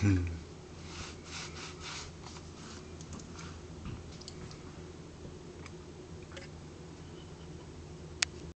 Hmm.